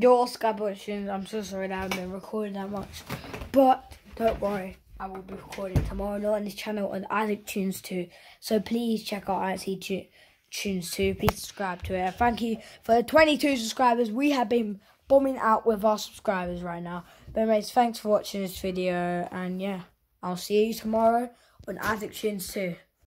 your Sky Productions. I'm so sorry that I haven't been recording that much. But don't worry, I will be recording tomorrow night on this channel on Isaac Tunes 2. So please check out Isaac Tunes 2. Please subscribe to it. Thank you for the 22 subscribers. We have been bombing out with our subscribers right now. But anyways, thanks for watching this video. And yeah, I'll see you tomorrow on Isaac Tunes 2.